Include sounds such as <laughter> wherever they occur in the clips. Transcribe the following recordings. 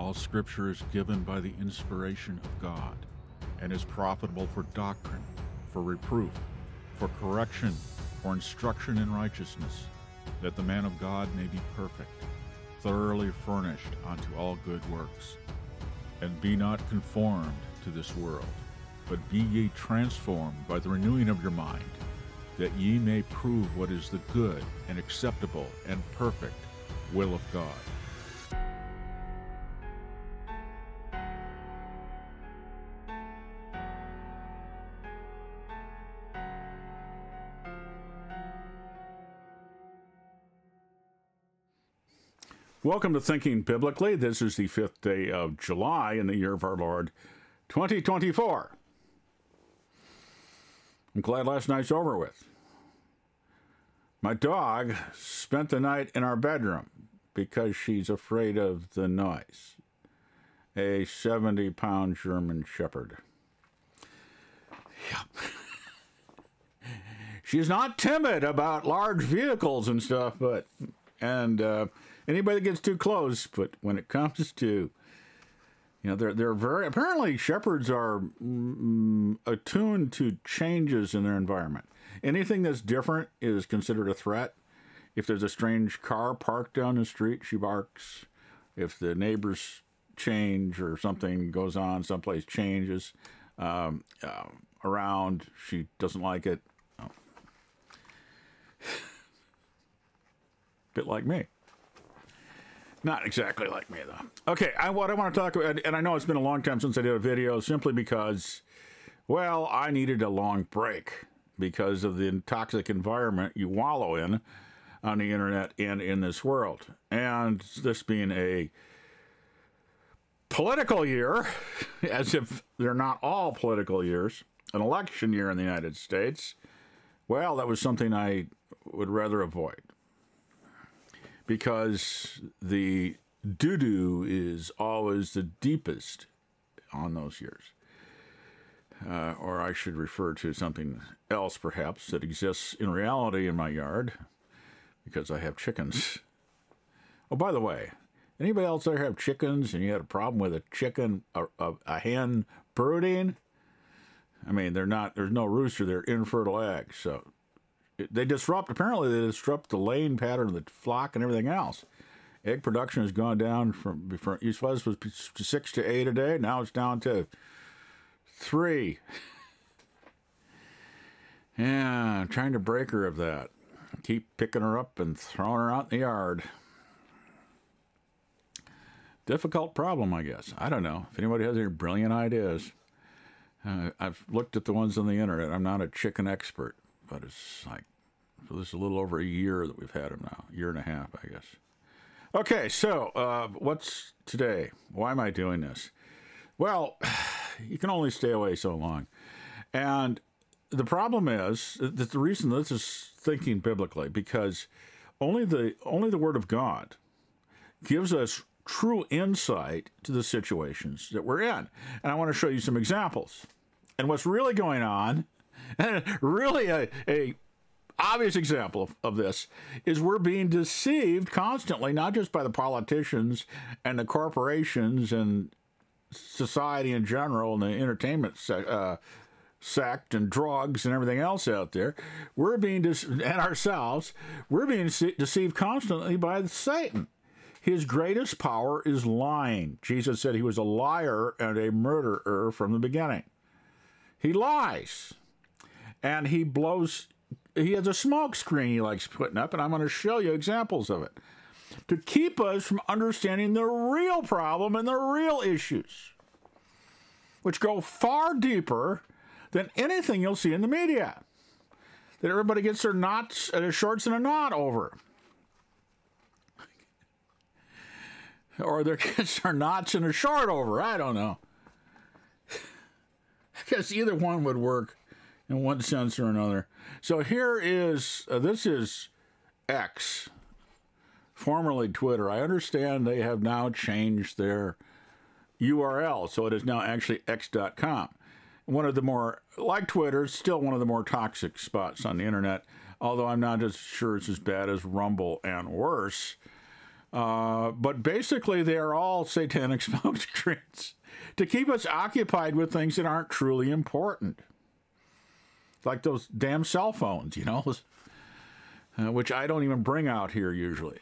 All scripture is given by the inspiration of God and is profitable for doctrine, for reproof, for correction, for instruction in righteousness, that the man of God may be perfect, thoroughly furnished unto all good works. And be not conformed to this world, but be ye transformed by the renewing of your mind, that ye may prove what is the good and acceptable and perfect will of God. Welcome to Thinking Biblically. This is the fifth day of July in the year of our Lord 2024. I'm glad last night's over with. My dog spent the night in our bedroom because she's afraid of the noise. A 70 pound German Shepherd. Yeah. <laughs> she's not timid about large vehicles and stuff, but, and, uh, anybody that gets too close. But when it comes to, you know, they're they're very apparently shepherds are mm, attuned to changes in their environment. Anything that's different is considered a threat. If there's a strange car parked down the street, she barks. If the neighbors change or something goes on, someplace changes um, uh, around, she doesn't like it. Oh. <laughs> Bit like me. Not exactly like me, though. Okay, I, what I want to talk about, and I know it's been a long time since I did a video, simply because, well, I needed a long break because of the toxic environment you wallow in on the internet and in this world. And this being a political year, <laughs> as if they're not all political years, an election year in the United States, well, that was something I would rather avoid because the doo doo is always the deepest on those years. Uh, or I should refer to something else perhaps that exists in reality in my yard because I have chickens. Oh, by the way, anybody else there have chickens and you had a problem with a chicken, a, a, a hen brooding? I mean, they're not, there's no rooster, they're infertile eggs. So they disrupt. Apparently, they disrupt the laying pattern of the flock and everything else. Egg production has gone down from from East was was six to eight a day. Now it's down to three. <laughs> yeah, trying to break her of that. Keep picking her up and throwing her out in the yard. Difficult problem, I guess. I don't know. If anybody has any brilliant ideas, uh, I've looked at the ones on the internet. I'm not a chicken expert, but it's like so this is a little over a year that we've had him now, year and a half, I guess. Okay, so uh, what's today? Why am I doing this? Well, <sighs> you can only stay away so long. And the problem is that the reason this is thinking biblically, because only the only the Word of God gives us true insight to the situations that we're in. And I want to show you some examples. And what's really going on, <laughs> really a, a obvious example of, of this is we're being deceived constantly, not just by the politicians and the corporations and society in general and the entertainment se- uh, sect and drugs and everything else out there. We're being, de- and ourselves, we're being de- deceived constantly by Satan. His greatest power is lying. Jesus said he was a liar and a murderer from the beginning. He lies and he blows he has a smoke screen he likes putting up, and I'm going to show you examples of it to keep us from understanding the real problem and the real issues, which go far deeper than anything you'll see in the media. That everybody gets their knots, uh, their shorts in a knot over. <laughs> or <laughs> their kids are knots in a short over. I don't know. <laughs> I guess either one would work in one sense or another. So here is uh, this is X, formerly Twitter. I understand they have now changed their URL, so it is now actually X.com. One of the more, like Twitter, still one of the more toxic spots on the internet, although I'm not as sure it's as bad as Rumble and worse. Uh, but basically, they are all satanic <laughs> smoke screens to keep us occupied with things that aren't truly important. Like those damn cell phones, you know, <laughs> uh, which I don't even bring out here usually,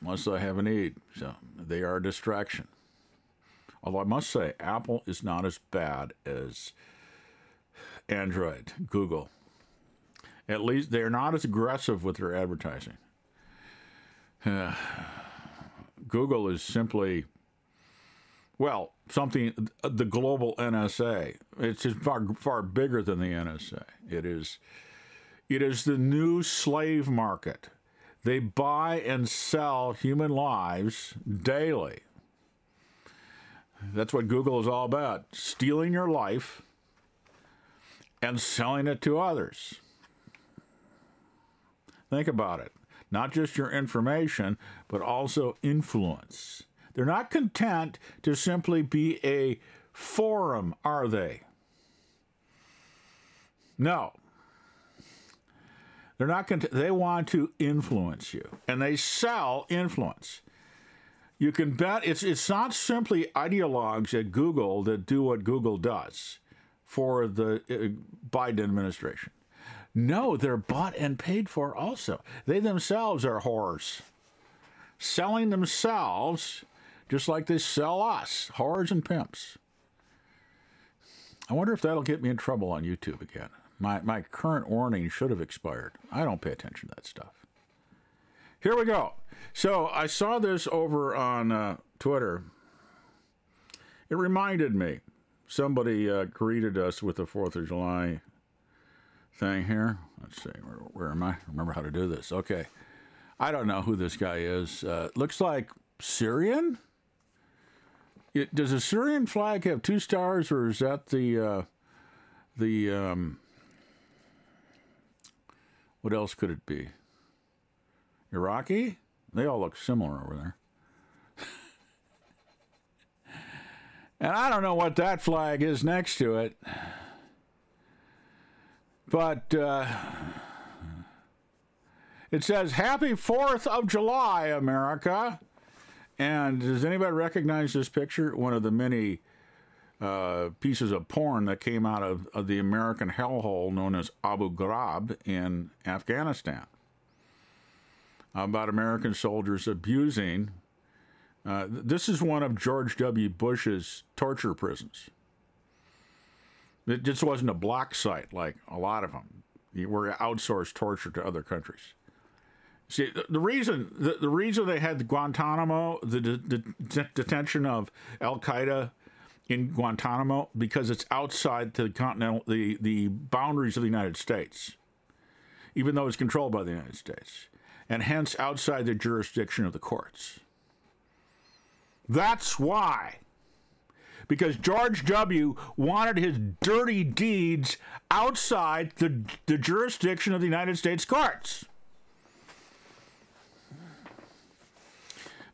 unless I have a need. So they are a distraction. Although I must say, Apple is not as bad as Android, Google. At least they're not as aggressive with their advertising. Uh, <sighs> Google is simply, well, something, the global NSA. It's far, far bigger than the NSA. It is, it is the new slave market. They buy and sell human lives daily. That's what Google is all about stealing your life and selling it to others. Think about it. Not just your information, but also influence. They're not content to simply be a forum, are they? No. They're not. They want to influence you, and they sell influence. You can bet it's it's not simply ideologues at Google that do what Google does for the uh, Biden administration. No, they're bought and paid for also. They themselves are whores, selling themselves just like they sell us, whores and pimps. I wonder if that'll get me in trouble on YouTube again. My, my current warning should have expired. I don't pay attention to that stuff. Here we go. So I saw this over on uh, Twitter. It reminded me somebody uh, greeted us with the Fourth of July thing here. Let's see, where, where, am I? Remember how to do this? Okay, I don't know who this guy is. Uh, looks like Syrian. It, does a Syrian flag have two stars, or is that the uh, the um, what else could it be? Iraqi? They all look similar over there. <laughs> And I don't know what that flag is next to it. But uh, it says, Happy 4th of July, America. And does anybody recognize this picture? One of the many uh, pieces of porn that came out of, of the American hellhole known as Abu Ghraib in Afghanistan about American soldiers abusing uh, this is one of George W. Bush's torture prisons. It just wasn't a black site like a lot of them. Were outsourced torture to other countries. See, the, the reason the, the, reason they had Guantanamo, the, the detention of Al Qaeda in Guantanamo, because it's outside the continental the, the boundaries of the United States, even though it's controlled by the United States, and hence outside the jurisdiction of the courts. That's why. Because George W. wanted his dirty deeds outside the, the jurisdiction of the United States courts.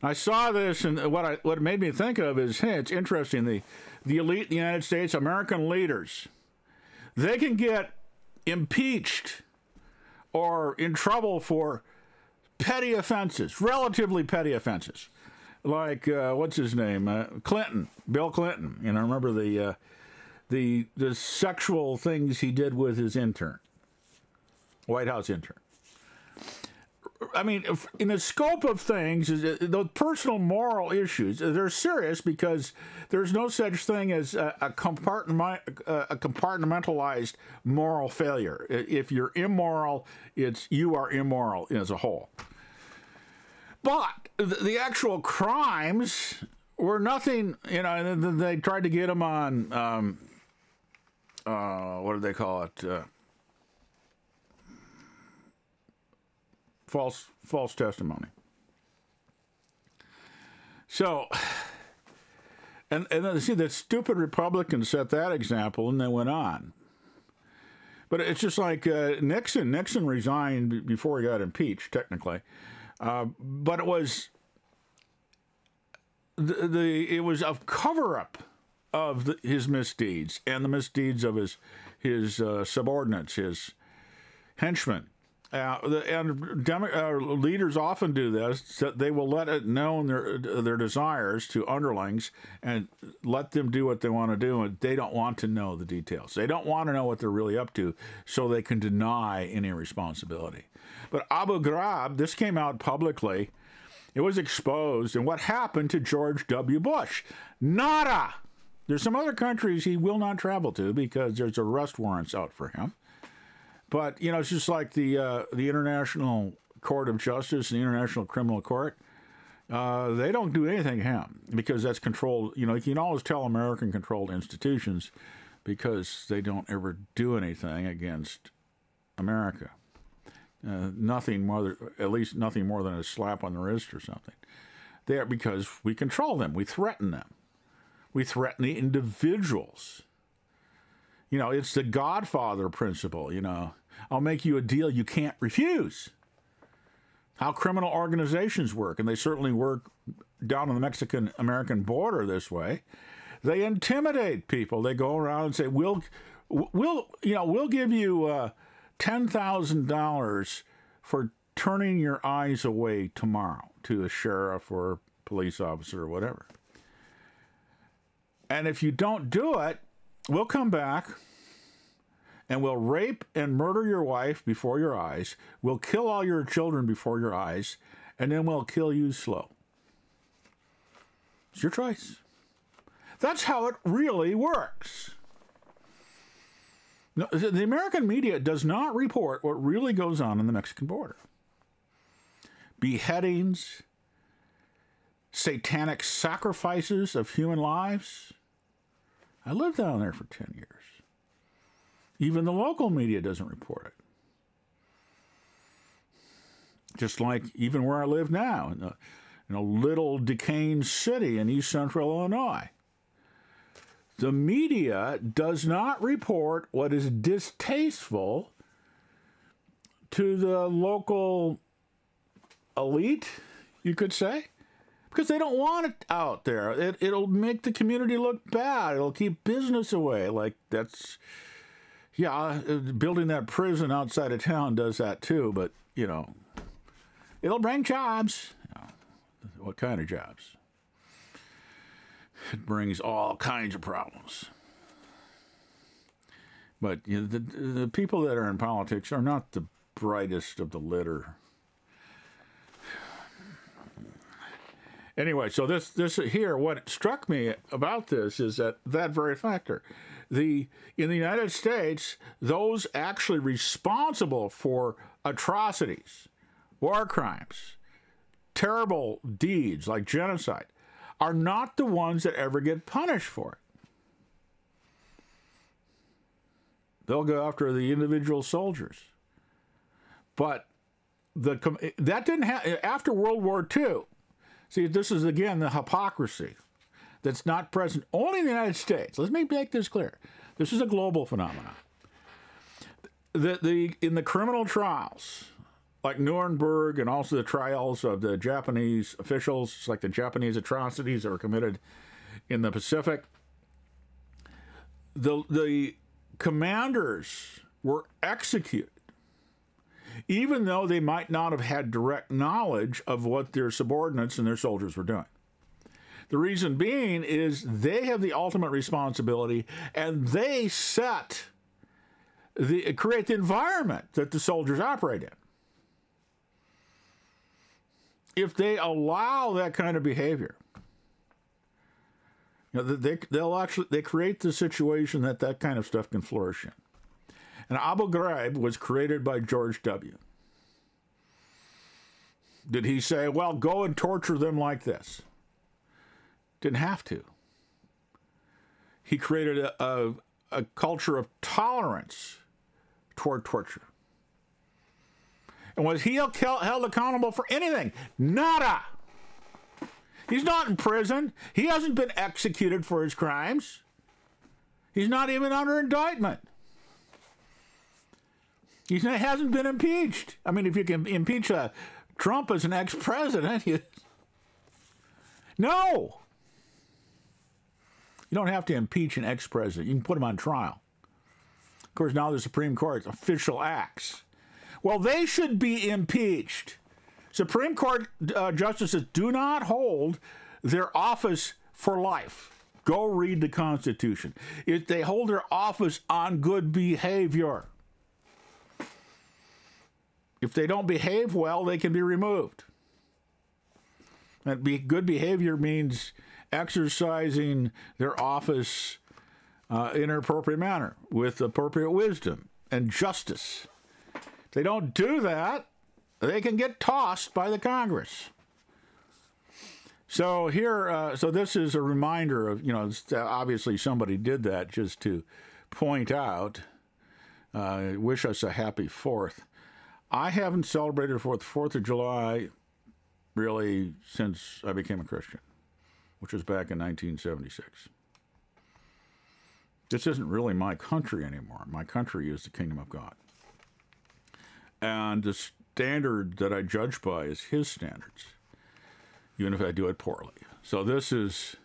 I saw this, and what I, what it made me think of is, hey, it's interesting. The the elite in the United States, American leaders, they can get impeached or in trouble for petty offenses, relatively petty offenses like uh, what's his name, uh, Clinton, Bill Clinton. You know, remember the uh, the the sexual things he did with his intern, White House intern. I mean, in the scope of things, those personal moral issues, they're serious because there's no such thing as a, compartment, a compartmentalized moral failure. If you're immoral, it's you are immoral as a whole. But the actual crimes were nothing, you know, they tried to get him on, um, uh, what do they call it? Uh, false, false testimony. So, and, and then see that stupid Republicans set that example and they went on. But it's just like uh, Nixon. Nixon resigned before he got impeached, technically. Uh, but it was the, the it was a cover up of the, his misdeeds and the misdeeds of his his uh, subordinates, his henchmen, Uh, and uh, leaders often do this. So they will let it known their their desires to underlings and let them do what they want to do, and they don't want to know the details. They don't want to know what they're really up to, so they can deny any responsibility. But Abu Ghraib, this came out publicly. It was exposed, and what happened to George W. Bush? Nada. There's some other countries he will not travel to because there's arrest warrants out for him. But you know, it's just like the uh, the International Court of Justice and the International Criminal Court. Uh, they don't do anything to him because that's controlled. You know, you can always tell American controlled institutions because they don't ever do anything against America. Uh, nothing more, than, at least nothing more than a slap on the wrist or something. They are because we control them, we threaten them, we threaten the individuals. You know, it's the Godfather principle. You know, I'll make you a deal you can't refuse. How criminal organizations work, and they certainly work down on the Mexican American border this way. They intimidate people. They go around and say, "We'll, we'll, you know, we'll give you uh, ten thousand dollars for turning your eyes away tomorrow to a sheriff or police officer or whatever." And if you don't do it, we'll come back and we'll rape and murder your wife before your eyes. We'll kill all your children before your eyes, and then we'll kill you slow. It's your choice. That's how it really works. the American media does not report what really goes on in the Mexican border. Beheadings, satanic sacrifices of human lives. I lived down there for 10 years. Even the local media doesn't report it. Just like even where I live now, in a, in a little decaying city in east central Illinois. The media does not report what is distasteful to the local elite, you could say, because they don't want it out there. It, it'll make the community look bad. It'll keep business away. Like that's yeah, uh, building that prison outside of town does that too, but, you know, it'll bring jobs. What kind of jobs? It brings all kinds of problems. But you know, the, the people that are in politics are not the brightest of the litter. Anyway, so this this here, what struck me about this is that that very factor the in the United States, those actually responsible for atrocities, war crimes, terrible deeds like genocide, are not the ones that ever get punished for it. They'll go after the individual soldiers. But the that didn't happen after World War II. See, this is again the hypocrisy that's not present only in the United States. Let me make this clear. This is a global phenomenon. The, the, in the criminal trials, like Nuremberg and also the trials of the Japanese officials, like the Japanese atrocities that were committed in the Pacific, the, the commanders were executed, even though they might not have had direct knowledge of what their subordinates and their soldiers were doing. The reason being is they have the ultimate responsibility and they set the create the environment that the soldiers operate in. If they allow that kind of behavior, you know, they, they'll actually they create the situation that that kind of stuff can flourish in. And Abu Ghraib was created by George W. Did he say, well, go and torture them like this? Didn't have to. He created a, a, a culture of tolerance toward torture. And was he held accountable for anything? Nada. He's not in prison. He hasn't been executed for his crimes. He's not even under indictment. He hasn't been impeached. I mean, if you can impeach a Trump as an ex-president, you... <laughs> no. You don't have to impeach an ex president, you can put him on trial. Of course, now the Supreme Court's official acts. Well, they should be impeached. Supreme Court uh, justices do not hold their office for life. Go read the Constitution. If they hold their office on good behavior. If they don't behave well, they can be removed. And be, good behavior means exercising their office uh, in an appropriate manner with appropriate wisdom and justice. If they don't do that, they can get tossed by the Congress. So here, uh, so this is a reminder of, you know, obviously somebody did that just to point out, uh, wish us a happy Fourth. I haven't celebrated Fourth Fourth of July really since I became a Christian, which was back in 1976. This isn't really my country anymore. My country is the kingdom of God. And the standard that I judge by is his standards, even if I do it poorly. So this is,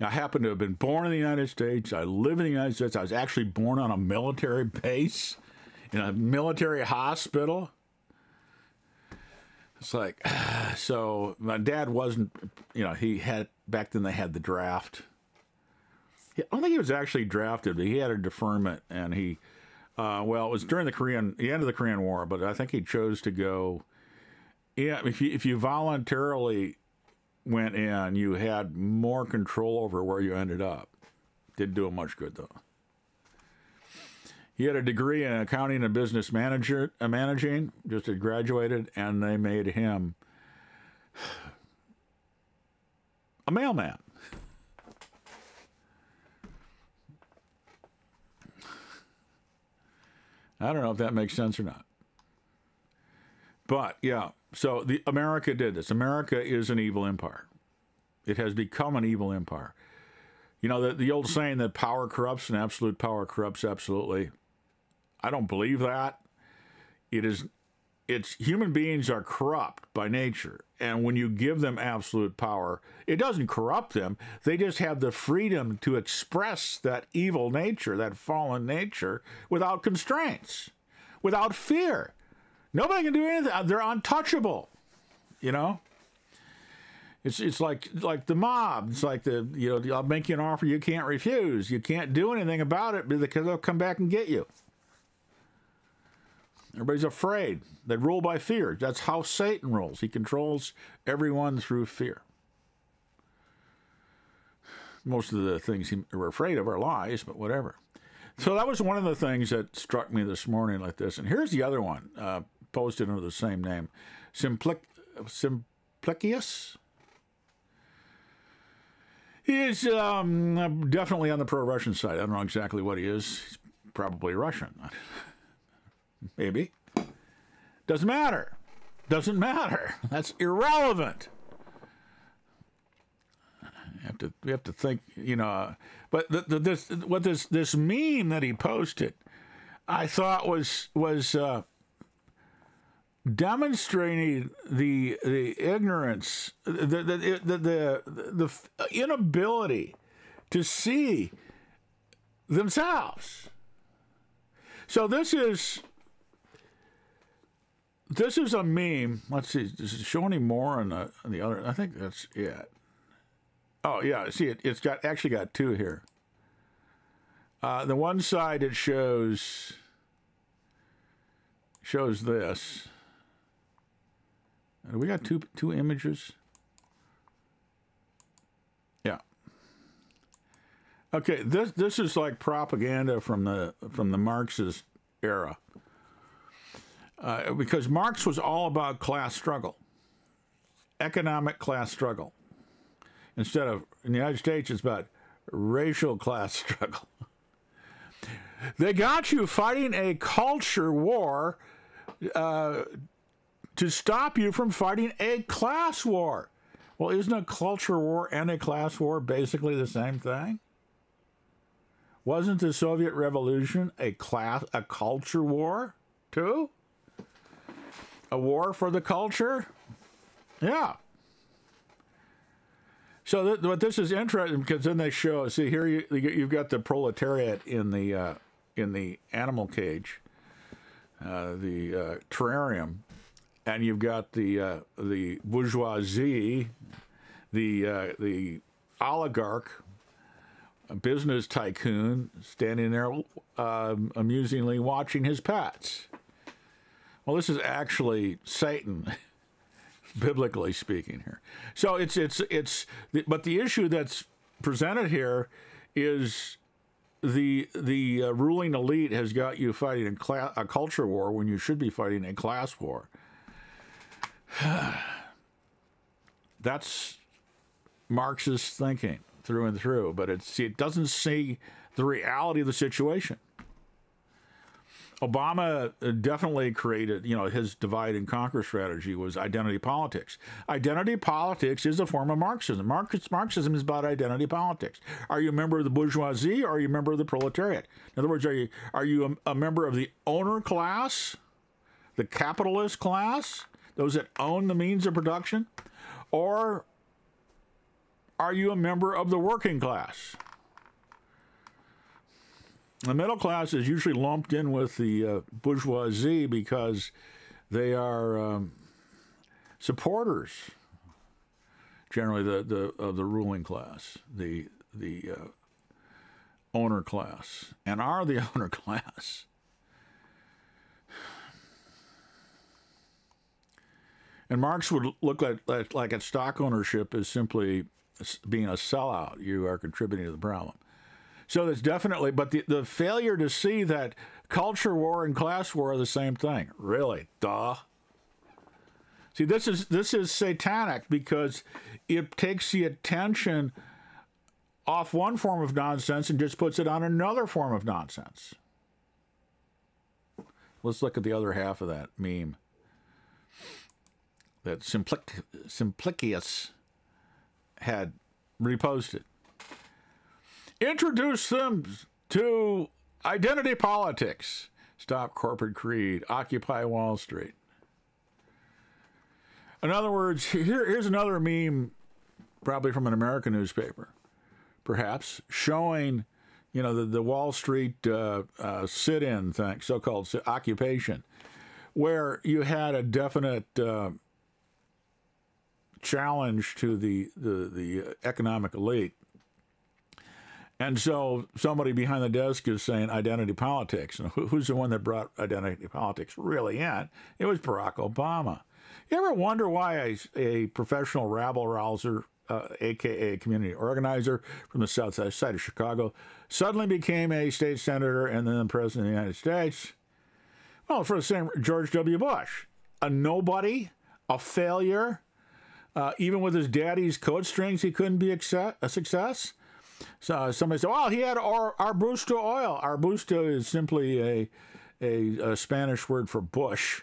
I happen to have been born in the United States. I live in the United States. I was actually born on a military <laughs> base in a military hospital. It's like, <sighs> so my dad wasn't, you know, he had, back then they had the draft. I don't think he was actually drafted, but he had a deferment and he, uh, well, it was during the Korean, the end of the Korean War, but I think he chose to go. Yeah, if you, if you voluntarily went in, you had more control over where you ended up. Didn't do him much good though. He had a degree in accounting and business manager, uh, managing, just had graduated, and they made him a mailman. I don't know if that makes sense or not. But yeah, so the America did this. America is an evil empire. It has become an evil empire. You know, the, the old saying that power corrupts and absolute power corrupts absolutely. I don't believe that. It is it's human beings are corrupt by nature and when you give them absolute power it doesn't corrupt them they just have the freedom to express that evil nature that fallen nature without constraints without fear nobody can do anything uh, they're untouchable you know it's it's like like the mob. It's like the you know I'll make you an offer you can't refuse. You can't do anything about it because they'll come back and get you. Everybody's afraid. They rule by fear. That's how Satan rules. He controls everyone through fear. Most of the things we're afraid of are lies, but whatever. So that was one of the things that struck me this morning like this. And here's the other one, uh, posted under the same name. Simplic, Simplicius? He is um, definitely on the pro-Russian side. I don't know exactly what he is. He's probably Russian. Maybe. Doesn't matter. Doesn't matter. <laughs> That's irrelevant. We have to we have to think, you know. But the, the, this what this this meme that he posted, I thought was was uh, demonstrating the the ignorance, the the the, the, the inability to see themselves. So this is this is a meme. Let's see. Does it show any more on the, the other? I think that's it. Oh yeah, see it. It's got actually got two here. Uh, the one side it shows shows this. And we got two two images. Yeah. Okay, this this is like propaganda from the from the Marxist era uh, because Marx was all about class struggle, economic class struggle. Instead of in the United States, it's about racial class <laughs> struggle. they got you fighting a culture war uh, to stop you from fighting a class war. Well, isn't a culture war and a class war basically the same thing? Wasn't the Soviet Revolution a class a culture war too? A war for the culture? Yeah. So th- what this is interesting because then they show. See here, you, you've got the proletariat in the uh, in the animal cage. uh, the uh, terrarium, and you've got the uh, the bourgeoisie, the uh, the oligarch, a business tycoon standing there um, amusingly watching his pets. Well, this is actually Satan, <laughs> biblically speaking here. So it's it's it's but the issue that's presented here is the the uh, ruling elite has got you fighting a, a culture war when you should be fighting a class war. <sighs> That's Marxist thinking through and through, but it's see it doesn't see the reality of the situation. Obama uh, definitely created, you know, his divide and conquer strategy was identity politics. Identity politics is a form of Marxism. Marxism is about identity politics. Are you a member of the bourgeoisie or are you a member of the proletariat? In other words, are you are you a, a member of the owner class, the capitalist class, those that own the means of production, or are you a member of the working class? The middle class is usually lumped in with the uh, bourgeoisie because they are um, supporters, generally the the of the ruling class, the the uh, owner class, and are the <laughs> owner class. And Marx would look at like, like at stock ownership as simply being a sellout. You are contributing to the problem. So that's definitely, but the, the failure to see that culture war and class war are the same thing. Really, duh. See, this is this is satanic because it takes the attention off one form of nonsense and just puts it on another form of nonsense. Let's look at the other half of that meme that Simplic- Simplicius had reposted introduce them to identity politics. Stop corporate greed. Occupy Wall Street. In other words, here, here's another meme, probably from an American newspaper, perhaps, showing, you know, the, the Wall Street uh, uh, sit-in thing, so-called occupation, where you had a definite uh, challenge to the, the, the economic elite and so somebody behind the desk is saying identity politics. And who's the one that brought identity politics really in? It was Barack Obama. You ever wonder why a, a professional rabble rouser, uh, aka community organizer from the south side of Chicago, suddenly became a state senator and then president of the United States? Well, for the same George W. Bush, a nobody, a failure. Uh, even with his daddy's coat strings, he couldn't be a success. So somebody said, "Well, he had our arbusto oil. Arbusto is simply a, a, a Spanish word for bush,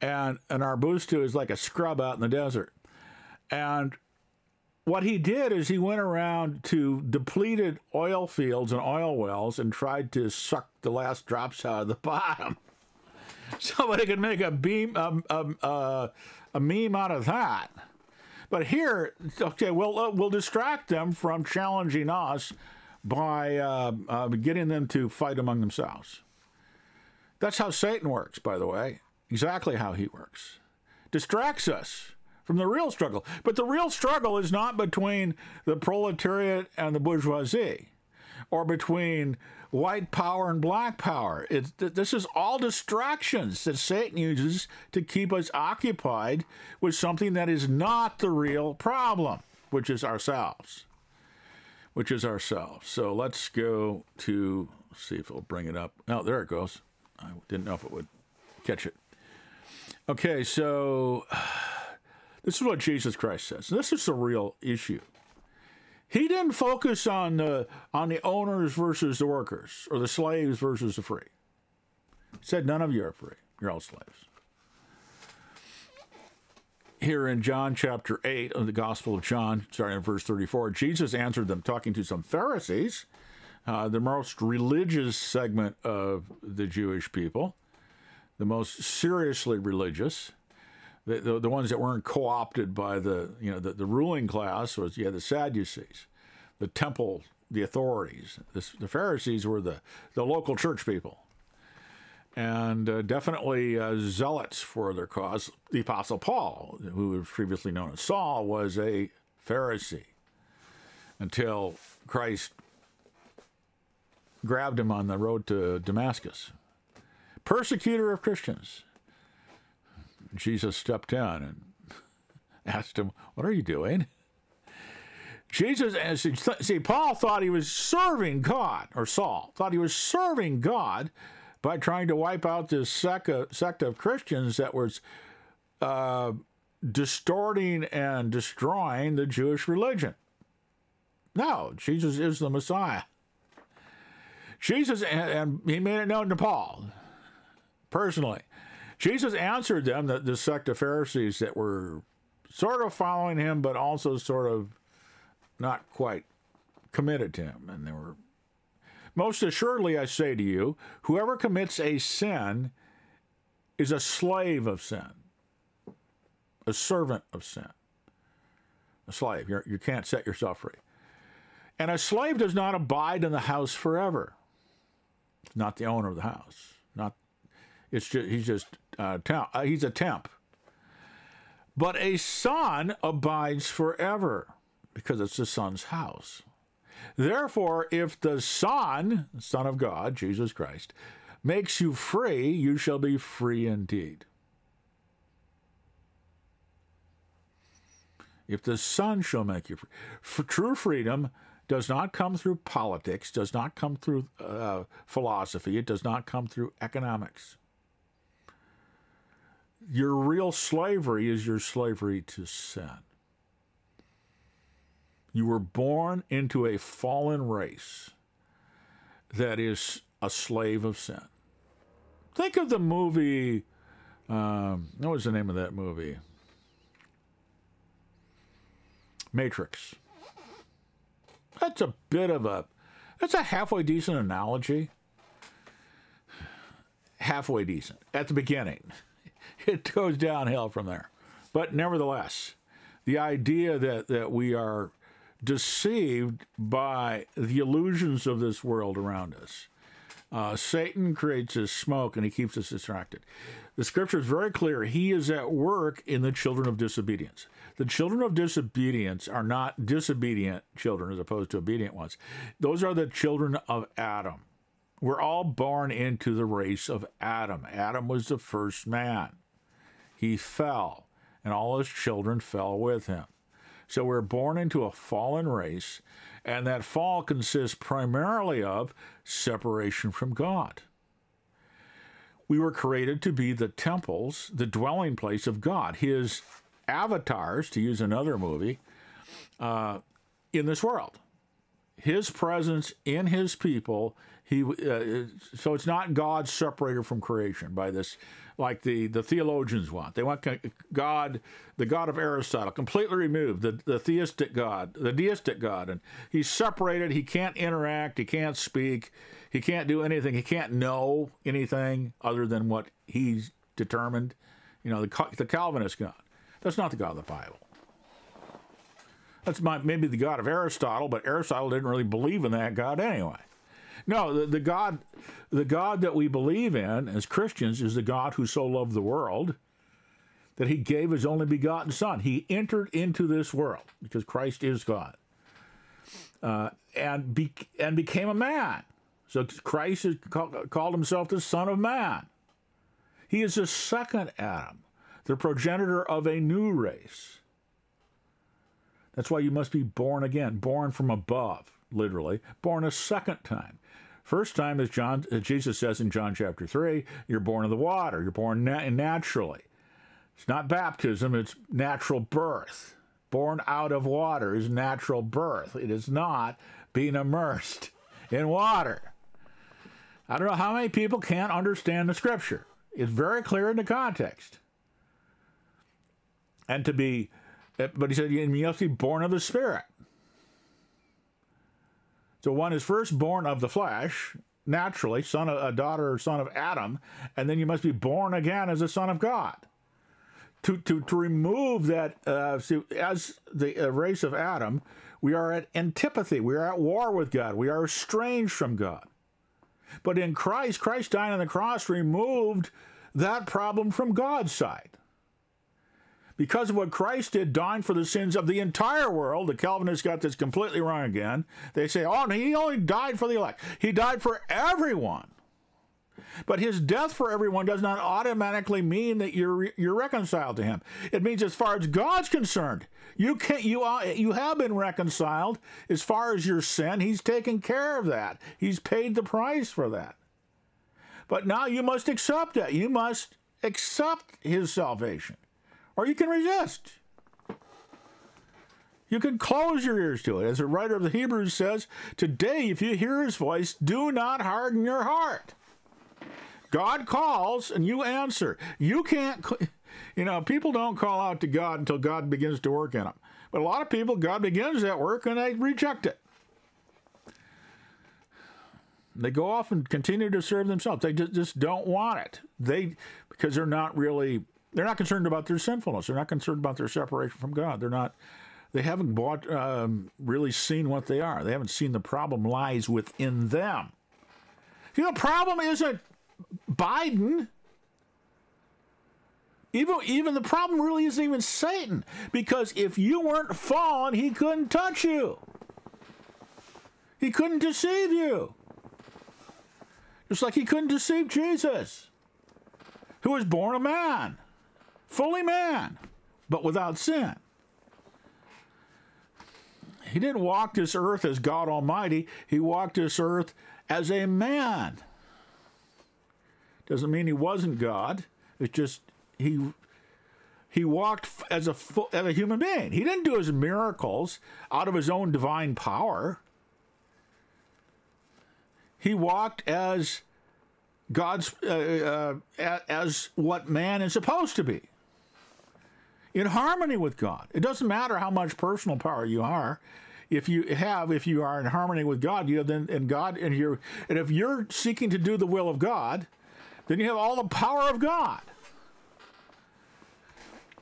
and an arbusto is like a scrub out in the desert. And what he did is he went around to depleted oil fields and oil wells and tried to suck the last drops out of the <laughs> bottom. Somebody could make a beam, um, um, uh, a meme out of that. But here, okay, we'll uh, we'll distract them from challenging us by uh, uh, getting them to fight among themselves. That's how Satan works, by the way. Exactly how he works. Distracts us from the real struggle. But the real struggle is not between the proletariat and the bourgeoisie or between white power and black power. It, this is all distractions that Satan uses to keep us occupied with something that is not the real problem, which is ourselves. Which is ourselves. So let's go to see if it'll bring it up. Oh, there it goes. I didn't know if it would catch it. Okay, so <sighs> this is what Jesus Christ says. This is the real issue. He didn't focus on the on the owners versus the workers or the slaves versus the free. He said none of you are free. You're all slaves. Here in John chapter 8 of the Gospel of John, starting in verse 34, Jesus answered them, talking to some Pharisees, uh, the most religious segment of the Jewish people, the most seriously religious the, the, the, ones that weren't co-opted by the you know the, the ruling class was yeah the Sadducees, the temple, the authorities. The, the Pharisees were the the local church people, and uh, definitely uh, zealots for their cause. The Apostle Paul, who was previously known as Saul, was a Pharisee until Christ grabbed him on the road to Damascus. Persecutor of Christians. Jesus stepped in and <laughs> asked him, What are you doing? Jesus, see, Paul thought he was serving God, or Saul thought he was serving God by trying to wipe out this sect of, sect of Christians that was uh, distorting and destroying the Jewish religion. No, Jesus is the Messiah. Jesus, and he made it known to Paul personally. Jesus answered them, the, the sect of Pharisees that were sort of following him, but also sort of not quite committed to him. And they were, most assuredly, I say to you, whoever commits a sin is a slave of sin, a servant of sin, a slave. You're, you can not set yourself free. And a slave does not abide in the house forever. It's not the owner of the house. Not. It's just he's just uh, temp, uh, he's a temp. But a son abides forever because it's the son's house. Therefore, if the Son, Son of God, Jesus Christ, makes you free, you shall be free indeed. If the Son shall make you free. For true freedom does not come through politics, does not come through uh, philosophy, it does not come through economics. Your real slavery is your slavery to sin. You were born into a fallen race that is a slave of sin. Think of the movie. Um, what was the name of that movie? Matrix. That's a bit of a. That's a halfway decent analogy. Halfway decent at the beginning. <laughs> It goes downhill from there. But nevertheless, the idea that, that we are deceived by the illusions of this world around us. Uh, Satan creates his smoke and he keeps us distracted. The scripture is very clear. He is at work in the children of disobedience. The children of disobedience are not disobedient children as opposed to obedient ones. Those are the children of Adam. We're all born into the race of Adam. Adam was the first man. He fell, and all his children fell with him. So we're born into a fallen race, and that fall consists primarily of separation from God. We were created to be the temples, the dwelling place of God, His avatars, to use another movie, uh, in this world. His presence in His people. He uh, so it's not God separated from creation by this like the, the theologians want. They want God, the God of Aristotle, completely removed, the, the theistic God, the deistic God. And he's separated. He can't interact. He can't speak. He can't do anything. He can't know anything other than what he's determined. You know, the, the Calvinist God. That's not the God of the Bible. That's my, maybe the God of Aristotle, but Aristotle didn't really believe in that God anyway. No, the, the God, the God that we believe in as Christians is the God who so loved the world that he gave his only begotten Son. He entered into this world because Christ is God, uh, and be, and became a man. So Christ is called, called himself the Son of Man. He is the second Adam, the progenitor of a new race. That's why you must be born again, born from above, literally, born a second time. First time, as John, as Jesus says in John chapter 3, you're born of the water. You're born na- naturally. It's not baptism, it's natural birth. Born out of water is natural birth. It is not being immersed in water. I don't know how many people can't understand the scripture. It's very clear in the context. And to be, eh, but he said, you must be born of the Spirit. So one is first born of the flesh, naturally, son of a daughter or son of Adam, and then you must be born again as a son of God. To, to, to remove that, uh, as the uh, race of Adam, we are at antipathy. We are at war with God. We are estranged from God. But in Christ, Christ dying on the cross removed that problem from God's side. Because of what Christ did, dying for the sins of the entire world, the Calvinists got this completely wrong again. They say, oh, he only died for the elect. He died for everyone. But his death for everyone does not automatically mean that you're you're reconciled to him. It means as far as God's concerned, you can you are, you have been reconciled as far as your sin. He's taken care of that. He's paid the price for that. But now you must accept it. You must accept his salvation. Or you can resist. You can close your ears to it. As the writer of the Hebrews says, today, if you hear his voice, do not harden your heart. God calls and you answer. You can't, you know, people don't call out to God until God begins to work in them. But a lot of people, God begins that work and they reject it. They go off and continue to serve themselves. They just, just don't want it. They because they're not really they're not concerned about their sinfulness. They're not concerned about their separation from God. They're not. They haven't bought um, really seen what they are. They haven't seen the problem lies within them. You know, the problem isn't Biden. Even, even the problem really isn't even Satan, because if you weren't fallen, he couldn't touch you. He couldn't deceive you. Just like he couldn't deceive Jesus, who was born a man, fully man, but without sin. He didn't walk this earth as God Almighty, he walked this earth as a man. Doesn't mean he wasn't God. It's just he he walked as a as a human being. He didn't do his miracles out of his own divine power. He walked as God's uh, uh, as what man is supposed to be. In harmony with God. It doesn't matter how much personal power you are. If you have, if you are in harmony with God, you have then and God and you're and if you're seeking to do the will of God, then you have all the power of God.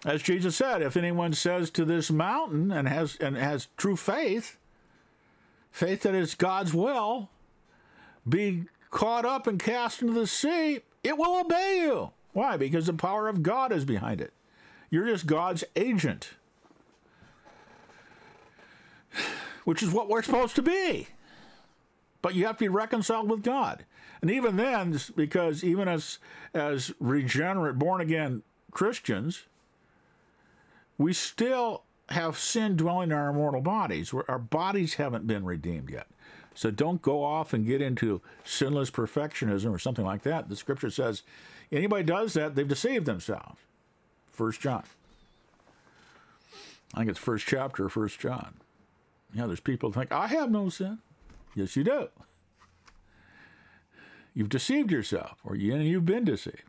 As Jesus said, if anyone says to this mountain and has and has true faith, faith that is God's will, be caught up and cast into the sea, it will obey you. Why? Because the power of God is behind it. You're just God's agent, which is what we're supposed to be. But you have to be reconciled with God. And even then, because even as as regenerate, born again Christians, we still have sin dwelling in our mortal bodies. Our bodies haven't been redeemed yet. So don't go off and get into sinless perfectionism or something like that. The scripture says anybody does that, they've deceived themselves. First John. I think it's first chapter, First John. Yeah, there's people think, I have no sin. Yes, you do. You've deceived yourself, or you, you've been deceived.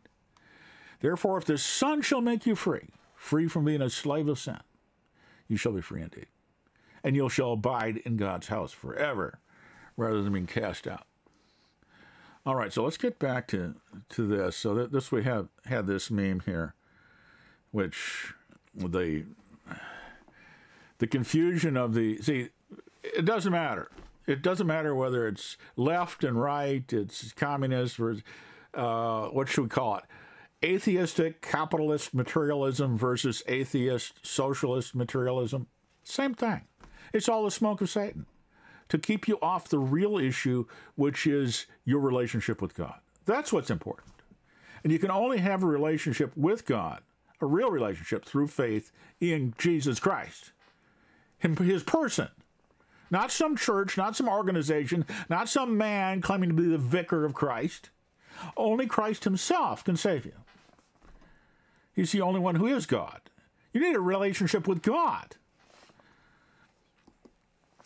Therefore, if the Son shall make you free, free from being a slave of sin, you shall be free indeed. And you shall abide in God's house forever, rather than being cast out. All right, so let's get back to, to this. So that this we have had this meme here, which the the confusion of the see, it doesn't matter it doesn't matter whether it's left and right, it's communist or uh, what should we call it? Atheistic capitalist materialism versus atheist socialist materialism. Same thing. It's all the smoke of Satan to keep you off the real issue, which is your relationship with God. That's what's important. And you can only have a relationship with God, a real relationship through faith in Jesus Christ, his person not some church, not some organization, not some man claiming to be the vicar of Christ. Only Christ himself can save you. He's the only one who is God. You need a relationship with God.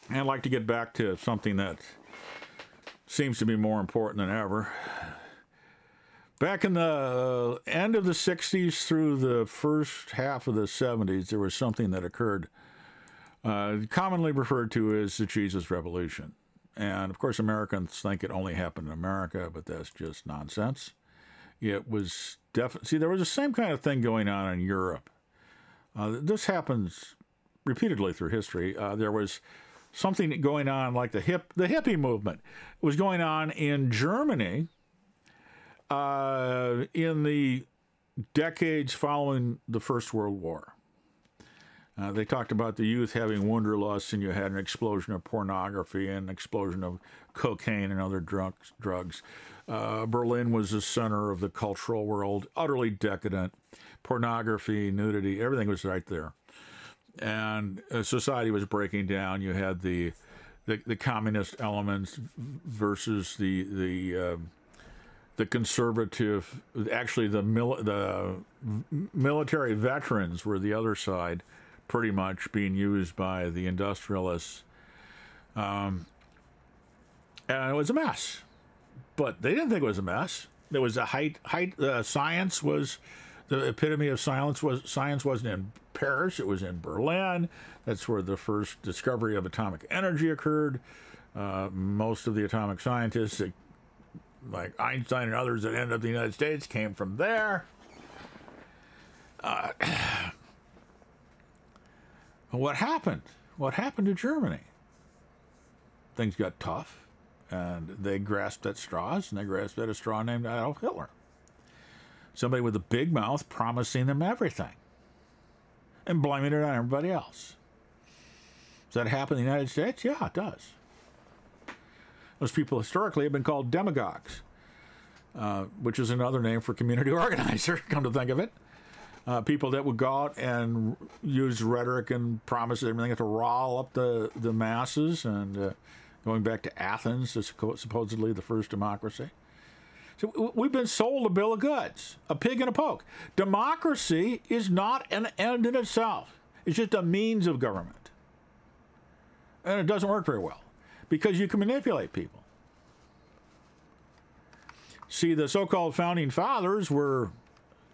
And I'd like to get back to something that seems to be more important than ever. Back in the end of the 60s through the first half of the 70s, there was something that occurred uh, commonly referred to as the Jesus Revolution. And of course, Americans think it only happened in America, but that's just nonsense. It was definitely, see, there was the same kind of thing going on in Europe. Uh, this happens repeatedly through history. Uh, there was something going on like the hip the hippie movement was going on in Germany uh, in the decades following the First World War. Uh, they talked about the youth having wanderlust, and you had an explosion of pornography and an explosion of cocaine and other drugs. drugs. Uh, Berlin was the center of the cultural world, utterly decadent. Pornography, nudity, everything was right there. And uh, society was breaking down. You had the the, the communist elements versus the the uh, the conservative. Actually, the mil- the military veterans were the other side pretty much being used by the industrialists. Um, and it was a mess. But they didn't think it was a mess. There was a height, height uh, science was, the epitome of science was, science wasn't in Paris, it was in Berlin. That's where the first discovery of atomic energy occurred. Uh, most of the atomic scientists, like Einstein and others that ended up in the United States, came from there. Uh, <clears throat> what happened? What happened to Germany? Things got tough, and they grasped at straws, and they grasped at a straw named Adolf Hitler. Somebody with a big mouth promising them everything and blaming it on everybody else. Does that happen in the United States? Yeah, it does. Those people historically have been called demagogues, uh, which is another name for community <laughs> organizer, come to think of it uh, people that would go out and use rhetoric and promises and everything to rile up the, the masses and uh, going back to Athens, supposedly the first democracy. So we've been sold a bill of goods, a pig in a poke. Democracy is not an end in itself. It's just a means of government. And it doesn't work very well because you can manipulate people. See, the so called founding fathers were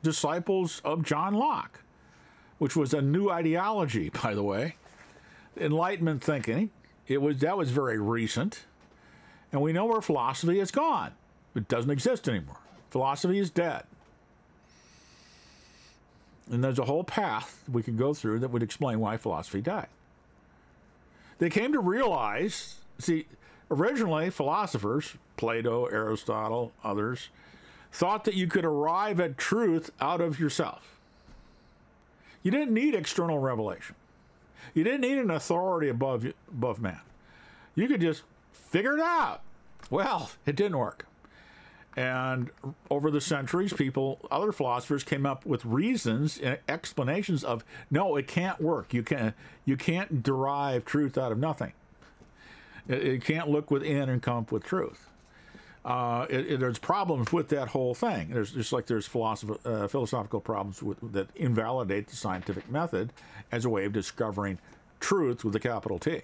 disciples of John Locke, which was a new ideology, <laughs> by the way. Enlightenment thinking. It was that was very recent. And we know where philosophy has gone. It doesn't exist anymore. Philosophy is dead. And there's a whole path we could go through that would explain why philosophy died. They came to realize, see, originally philosophers, Plato, Aristotle, others, thought that you could arrive at truth out of yourself. You didn't need external revelation. You didn't need an authority above above man. You could just figure it out. Well, it didn't work. And over the centuries, people, other philosophers came up with reasons and explanations of no, it can't work. You can not you can't derive truth out of nothing. It, it can't look within and come up with truth uh, it, it, there's problems with that whole thing. There's just like there's uh, philosophical problems with, that invalidate the scientific method as a way of discovering truth with a capital T.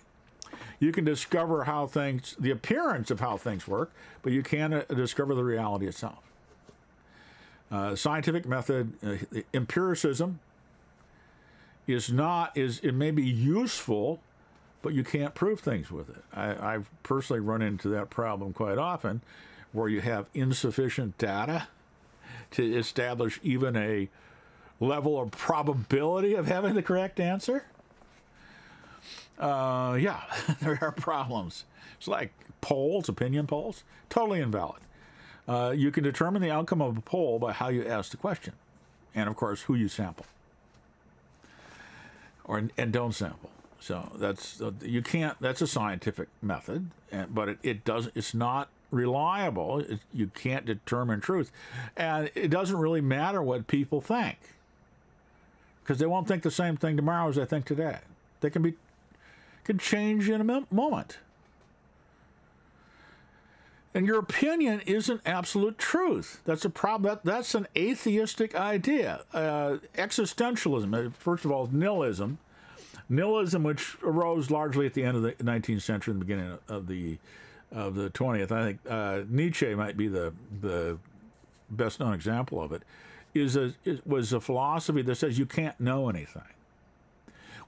You can discover how things, the appearance of how things work, but you can't uh, discover the reality itself. Uh, scientific method, uh, empiricism, is not is it may be useful, but you can't prove things with it. I, I've personally run into that problem quite often where you have insufficient data to establish even a level of probability of having the correct answer? Uh, yeah, <laughs> there are problems. It's like polls, opinion polls, totally invalid. Uh, you can determine the outcome of a poll by how you ask the question, and of course, who you sample, or and don't sample. So that's you can't. That's a scientific method, but it, it doesn't. It's not reliable. You can't determine truth. And it doesn't really matter what people think because they won't think the same thing tomorrow as they think today. They can be can change in a moment. And your opinion isn't absolute truth. That's a problem. That, that's an atheistic idea. Uh, existentialism, uh, first of all, nihilism. Nihilism, which arose largely at the end of the 19th century and the beginning of the of the 20th, I think uh, Nietzsche might be the the best known example of it, is a it was a philosophy that says you can't know anything.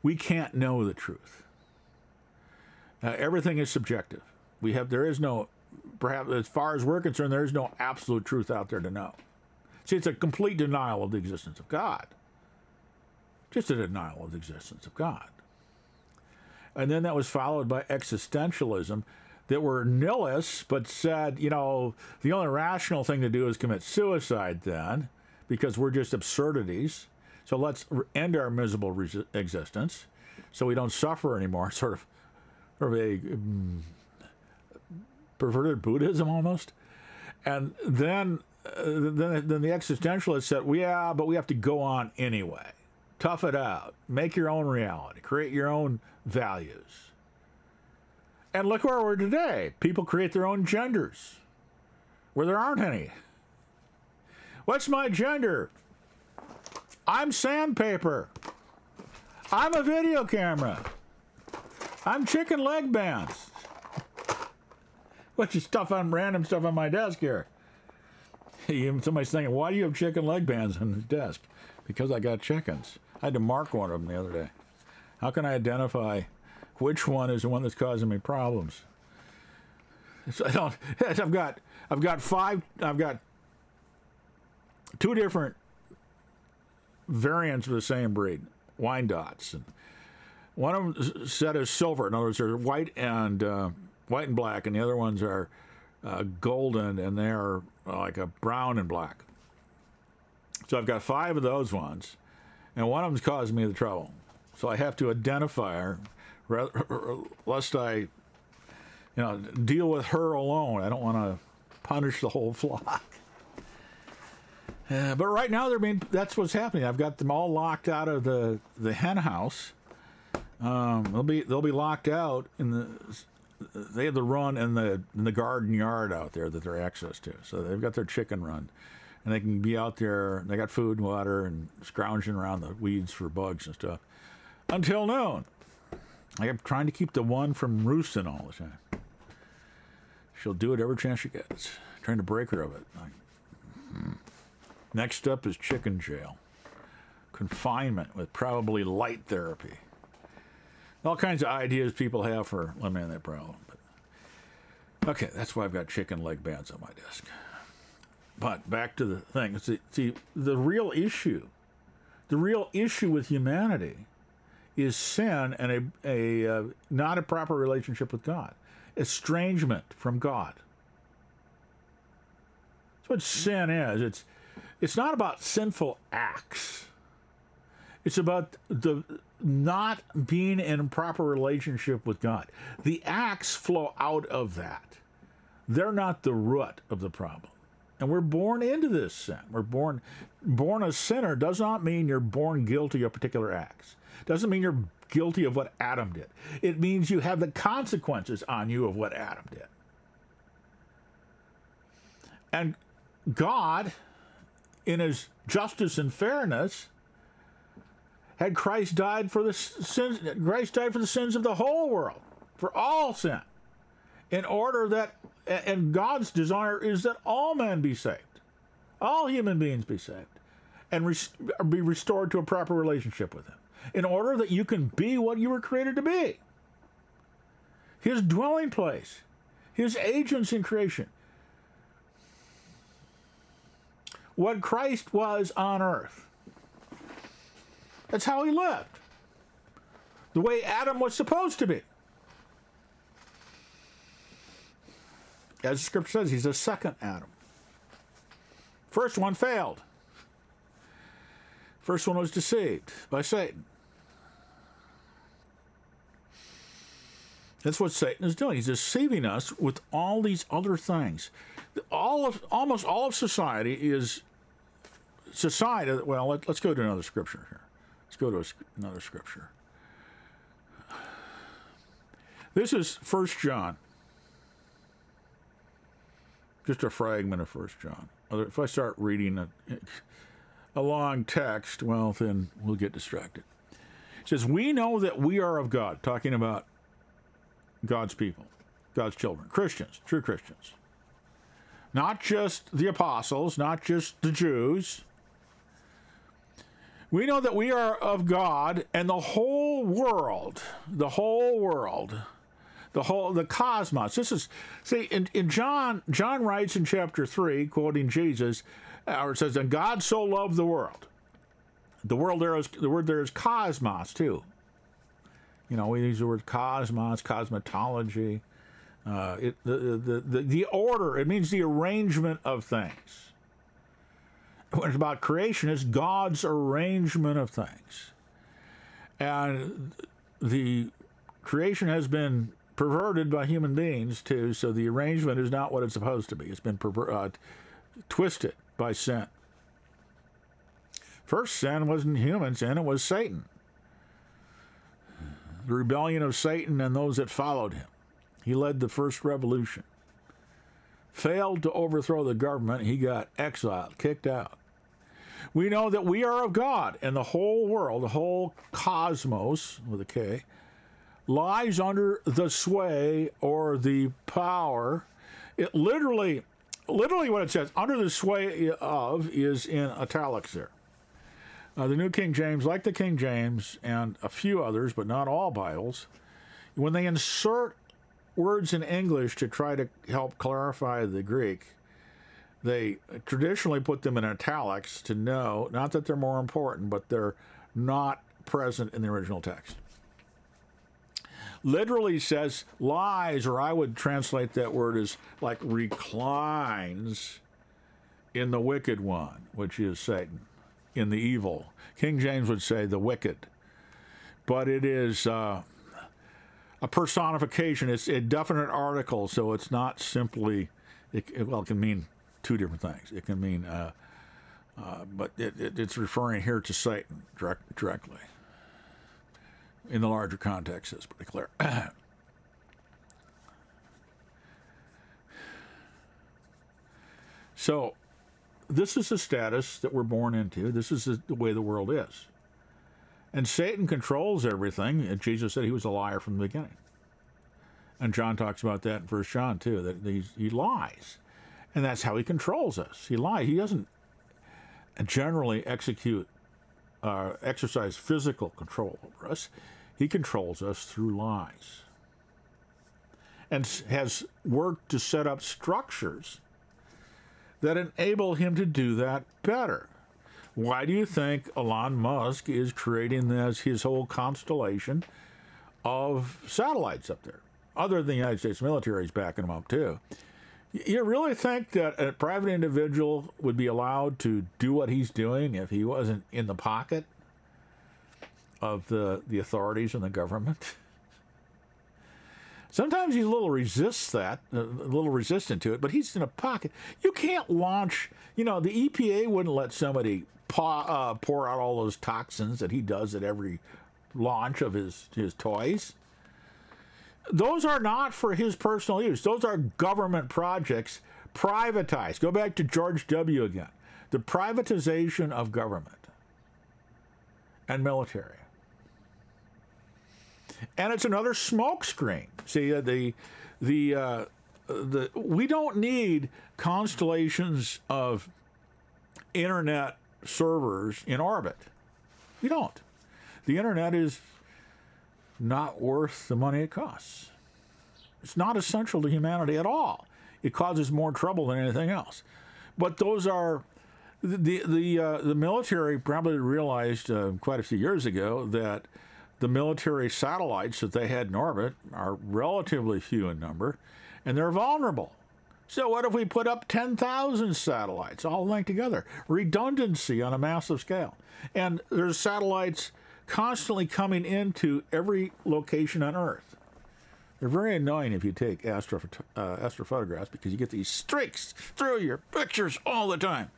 We can't know the truth. Uh, everything is subjective. We have there is no, perhaps as far as we're concerned, there is no absolute truth out there to know. See, it's a complete denial of the existence of God. Just a denial of the existence of God. And then that was followed by existentialism that were nihilists, but said, you know, the only rational thing to do is commit suicide then, because we're just absurdities. So let's end our miserable existence so we don't suffer anymore. <laughs> Sort of, sort of a um, perverted Buddhism almost. And then, uh, then, then the existentialists said, well, yeah, but we have to go on anyway. Tough it out. Make your own reality. Create your own values. And look where we're today. People create their own genders where there aren't any. What's my gender? I'm sandpaper. I'm a video camera. I'm chicken leg bands. What's your stuff on random stuff on my desk here? <laughs> Somebody's thinking, why do you have chicken leg bands on the desk? Because I got chickens. I had to mark one of them the other day. How can I identify which one is the one that's causing me problems? So I don't. <laughs> I've got. I've got five. I've got two different variants of the same breed, Wyandottes, and one of them set as silver. In other words, they're white and uh, white and black, and the other ones are uh, golden, and they're like a brown and black. So I've got five of those ones, and one of them's causing me the trouble. So I have to identify her, lest I, you know, deal with her alone. I don't want to punish the whole flock. Uh, but right now, they're being, that's what's happening. I've got them all locked out of the, the hen house. Um, they'll be they'll be locked out in the they have the run in the in the garden yard out there that they're access to. So they've got their chicken run and they can be out there. They got food and water and scrounging around the weeds for bugs and stuff until noon. I am trying to keep the one from roosting all the time. She'll do it every chance she gets. Trying to break her of it. Hmm. Next up is chicken jail, confinement with probably light therapy. All kinds of ideas people have for eliminating that problem. But okay, that's why I've got chicken leg bands on my desk. But back to the thing. See, see, the real issue, the real issue with humanity is sin and a, a uh, not a proper relationship with God, estrangement from God. That's what sin is. It's it's not about sinful acts. It's about the not being in proper relationship with God. The acts flow out of that. They're not the root of the problem. And we're born into this sin. We're born born a sinner does not mean you're born guilty of particular acts. Doesn't mean you're guilty of what Adam did. It means you have the consequences on you of what Adam did. And God, in his justice and fairness, had Christ died for the sins Christ died for the sins of the whole world, for all sin, in order that and God's desire is that all men be saved, all human beings be saved, and be restored to a proper relationship with Him, in order that you can be what you were created to be His dwelling place, His agents in creation. What Christ was on earth. That's how he lived. The way Adam was supposed to be. As the scripture says, he's the second Adam. First one failed. First one was deceived by Satan. That's what Satan is doing. He's deceiving us with all these other things. All of almost all of society is society. Well, let, us go to another scripture here. Let's go to another scripture. This is First John just a fragment of First John. If I start reading a, a long text, well, then we'll get distracted. It says, We know that we are of God, talking about God's people, God's children, Christians, true Christians. Not just the apostles, not just the Jews. We know that we are of God, and the whole world, the whole world, the whole the cosmos. This is see in, in John John writes in chapter three, quoting Jesus, or it says, "And God so loved the world." The world there is the word there is cosmos too. You know, we use the word cosmos, cosmetology. Uh, it, the, the, the, the order, it means the arrangement of things. When it's about creation, it's God's arrangement of things. And the creation has been perverted by human beings too, so the arrangement is not what it's supposed to be. It's been perver- uh, twisted by sin. First sin wasn't human sin, it was Satan. The rebellion of Satan and those that followed him. He led the first revolution. Failed to overthrow the government, he got exiled, kicked out. We know that we are of God, and the whole world, the whole cosmos with a K, lies under the sway or the power. It literally, literally, what it says under the sway of is in italics there. Uh, the New King James, like the King James and a few others, but not all Bibles, when they insert words in English to try to help clarify the Greek, they traditionally put them in italics to know, not that they're more important, but they're not present in the original text. Literally says lies, or I would translate that word as like reclines in the wicked one, which is Satan in the evil. King James would say the wicked. But it is uh, a personification. It's a definite article, so it's not simply, it, it, well, it can mean two different things. It can mean, uh, uh, but it, it's referring here to Satan direct, directly. In the larger context, it's pretty clear. <clears throat> so, this is the status that we're born into. This is the way the world is. And Satan controls everything. Jesus said he was a liar from the beginning. And John talks about that in First John too, that he lies. And that's how he controls us. He lies. He doesn't generally execute, uh, exercise physical control over us. He controls us through lies. And has worked to set up structures that enable him to do that better. Why do you think Elon Musk is creating this his whole constellation of satellites up there? Other than the United States military is backing him up too. You really think that a private individual would be allowed to do what he's doing if he wasn't in the pocket of the, the authorities and the government? Sometimes he's a little resists that, a little resistant to it, but he's in a pocket. You can't launch, you know, the EPA wouldn't let somebody paw, uh, pour out all those toxins that he does at every launch of his, his toys. Those are not for his personal use. Those are government projects privatized. Go back to George W. again. The privatization of government and military and it's another smokescreen. See uh, the the uh, the we don't need constellations of internet servers in orbit. We don't. The internet is not worth the money it costs. It's not essential to humanity at all. It causes more trouble than anything else. But those are the the uh, the military probably realized uh, quite a few years ago that the military satellites that they had in orbit are relatively few in number, and they're vulnerable. So, what if we put up 10,000 satellites all linked together? Redundancy on a massive scale. And there's satellites constantly coming into every location on Earth. They're very annoying if you take astro, uh, astrophotographs because you get these streaks through your pictures all the time.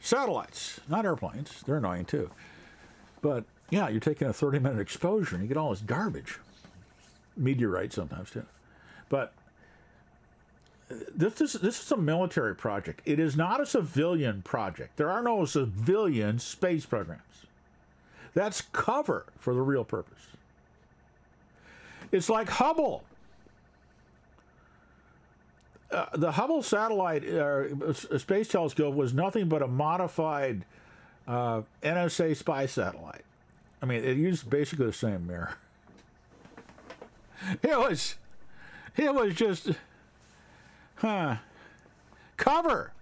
Satellites, not airplanes, they're annoying too. But yeah, you're taking a 30 minute exposure and you get all this garbage. Meteorites sometimes too. But this is this is a military project. It is not a civilian project. There are no civilian space programs. That's cover for the real purpose. It's like Hubble. Uh, the Hubble satellite uh, space telescope was nothing but a modified uh, NSA spy satellite. I mean, it used basically the same mirror. <laughs> It was, it was just, huh, cover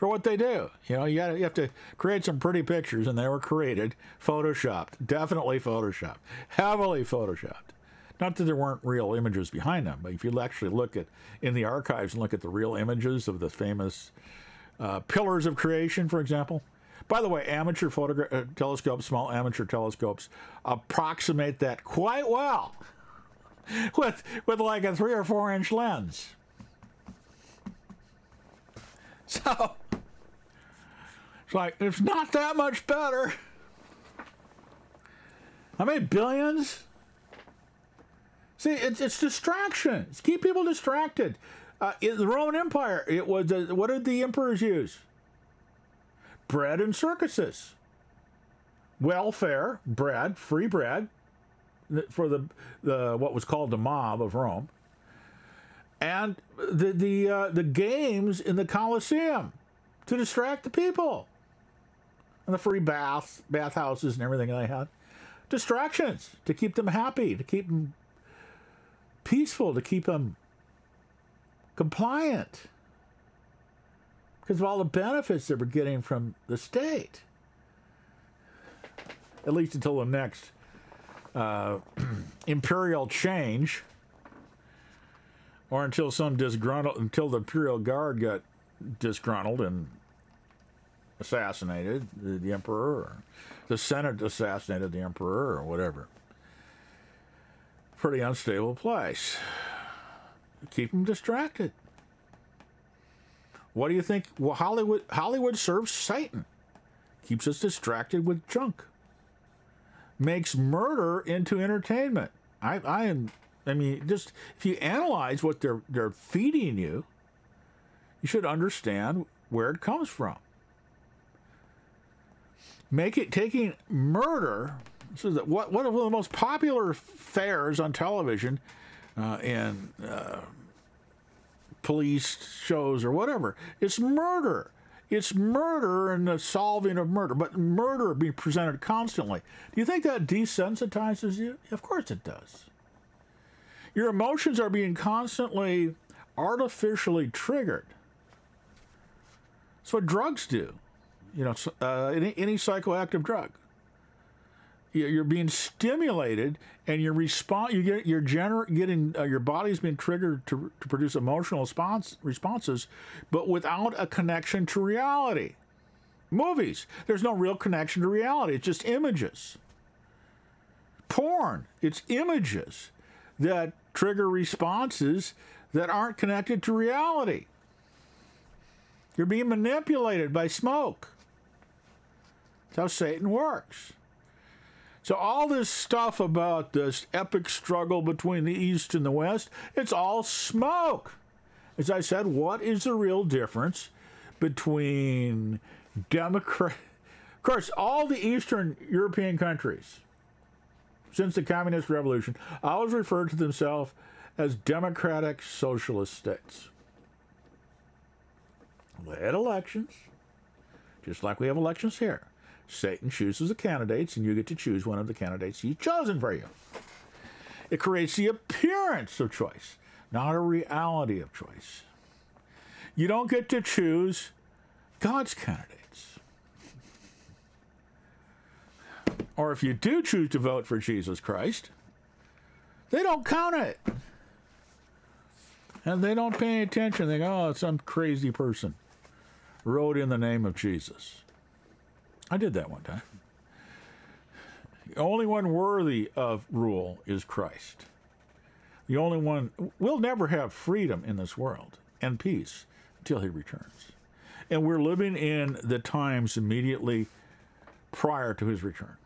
for what they do. You know, you got you have to create some pretty pictures, and they were created, photoshopped, definitely photoshopped, heavily photoshopped. Not that there weren't real images behind them, but if you actually look at in the archives and look at the real images of the famous uh, pillars of creation, for example. By the way, amateur photogra- uh, telescopes, small amateur telescopes, approximate that quite well <laughs> with with like a three or four inch lens. So it's like it's not that much better. How many billions? See, it's it's distractions. Keep people distracted. Uh, in the Roman Empire, it was uh, what did the emperors use? Bread and circuses. Welfare, bread, free bread, for the the what was called the mob of Rome and the the uh, the games in the Colosseum to distract the people, and the free baths, bathhouses, and everything they had. Distractions to keep them happy, to keep them peaceful, to keep them compliant, because of all the benefits they were getting from the state. At least until the next uh, <clears throat> imperial change or until some disgruntled, until the Imperial Guard got disgruntled and assassinated the, emperor, or the Senate assassinated the emperor, or whatever. Pretty unstable place. Keep them distracted. What do you think? Well, Hollywood Hollywood serves Satan, keeps us distracted with junk, makes murder into entertainment. I, I am I mean, just if you analyze what they're they're feeding you, you should understand where it comes from. Make it taking murder. So that what one of the most popular fares on television uh, uh, police shows or whatever, it's murder. It's murder and the solving of murder, but murder being presented constantly. Do you think that desensitizes you? Of course it does. Your emotions are being constantly artificially triggered. That's what drugs do. You know, uh, any, any psychoactive drug. You're being stimulated, and your response, you get, you're gener- getting uh, your body's being triggered to, to produce emotional response, responses, but without a connection to reality. Movies, there's no real connection to reality. It's just images. Porn, it's images that trigger responses that aren't connected to reality. You're being manipulated by smoke. That's how Satan works. So, all this stuff about this epic struggle between the East and the West, it's all smoke. As I said, what is the real difference between Democrat? Of course, all the Eastern European countries, since the Communist Revolution, always referred to themselves as democratic socialist states. They had elections, just like we have elections here. Satan chooses the candidates, and you get to choose one of the candidates he's chosen for you. It creates the appearance of choice, not a reality of choice. You don't get to choose God's candidates. or if you do choose to vote for Jesus Christ, they don't count it. And they don't pay any attention. They go, oh, some crazy person wrote in the name of Jesus. I did that one time. The only one worthy of rule is Christ. The only one, we'll never have freedom in this world and peace until he returns. And we're living in the times immediately prior to his return.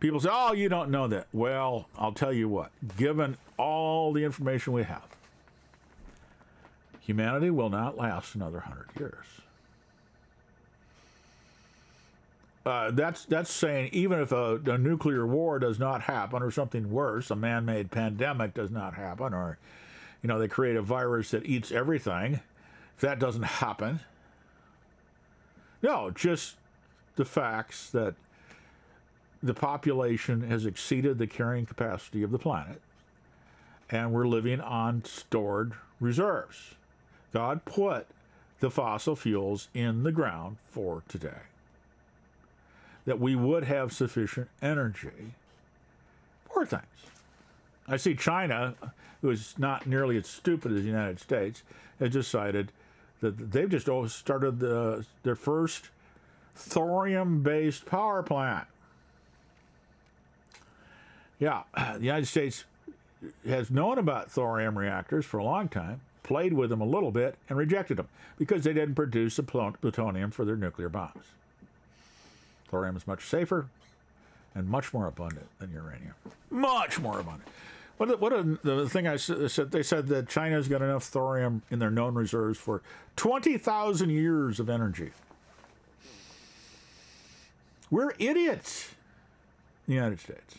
People say, oh, you don't know that. Well, I'll tell you what, given all the information we have, humanity will not last another hundred years. Uh, that's that's saying even if a, a, nuclear war does not happen or something worse, a man-made pandemic does not happen, or you know they create a virus that eats everything, if that doesn't happen, no, just the facts that the population has exceeded the carrying capacity of the planet, and we're living on stored reserves. God put the fossil fuels in the ground for today. That we would have sufficient energy for things. I see China, who is not nearly as stupid as the United States, has decided that they've just started the, their first thorium based power plant. Yeah, the United States has known about thorium reactors for a long time, played with them a little bit, and rejected them because they didn't produce the plutonium for their nuclear bombs. Thorium is much safer and much more abundant than uranium. Much more abundant. What, what a, the thing I said, they said that China's got enough thorium in their known reserves for 20,000 years of energy. We're idiots, the United States.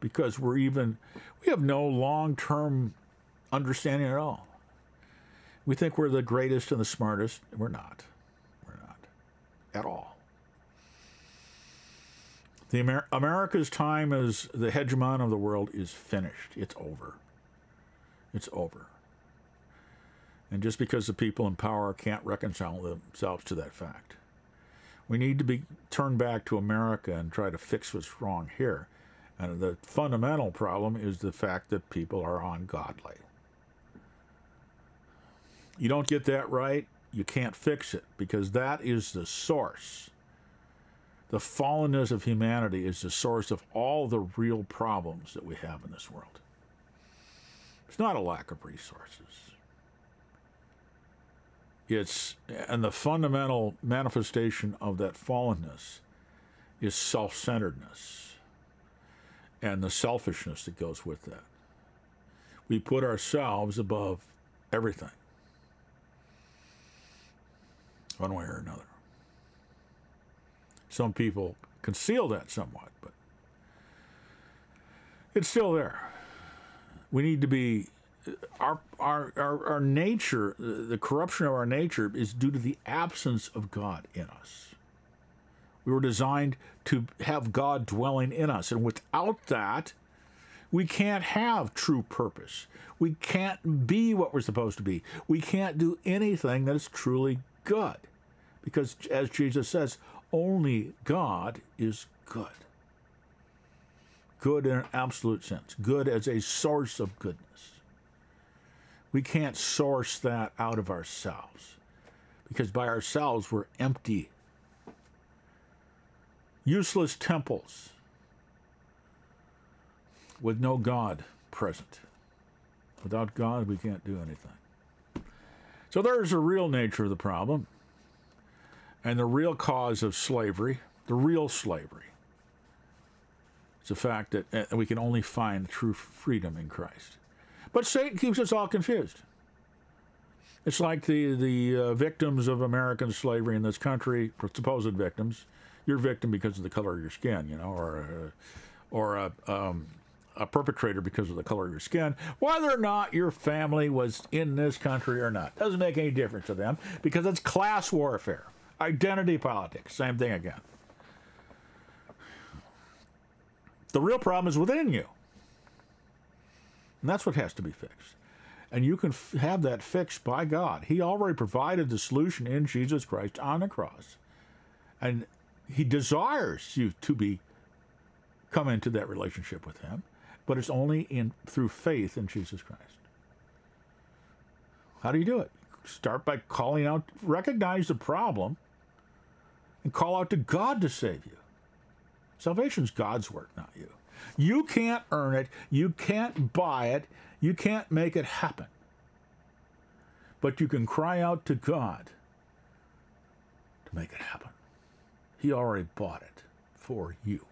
Because we're even, we have no long term understanding at all. We think we're the greatest and the smartest. We're not. At all. The Amer- America's time as the hegemon of the world is finished. It's over. It's over. And just because the people in power can't reconcile themselves to that fact, we need to be turned back to America and try to fix what's wrong here. And the fundamental problem is the fact that people are ungodly. You don't get that right, you can't fix it because that is the source the fallenness of humanity is the source of all the real problems that we have in this world. It's not a lack of resources. It's and the fundamental manifestation of that fallenness is self-centeredness and the selfishness that goes with that. We put ourselves above everything, one way or another. Some people conceal that somewhat, but it's still there. We need to be our, our, our, our nature, the corruption of our nature is due to the absence of God in us. We were designed to have God dwelling in us. And without that, we can't have true purpose. We can't be what we're supposed to be. We can't do anything that is truly good. Because, as Jesus says, only God is good. Good in an absolute sense, good as a source of goodness. We can't source that out of ourselves because by ourselves we're empty, useless temples with no God present. Without God, we can't do anything. So there's the real nature of the problem and the real cause of slavery, the real slavery, It's the fact that uh, we can only find true freedom in Christ. But Satan keeps us all confused. It's like the the uh, victims of American slavery in this country, supposed victims. You're a victim because of the color of your skin, you know, or uh, or a, um, a perpetrator because of the color of your skin. Whether or not your family was in this country or not doesn't make any difference to them because it's class warfare. Identity politics, same thing again. The real problem is within you. And that's what has to be fixed. And you can have that fixed by God. He already provided the solution in Jesus Christ on the cross. And he desires you to be come into that relationship with him, but it's only in through faith in Jesus Christ. How do you do it? Start by calling out, recognize the problem, and call out to God to save you. Salvation's God's work, not you. You can't earn it, you can't buy it, you can't make it happen. But you can cry out to God to make it happen. He already bought it for you.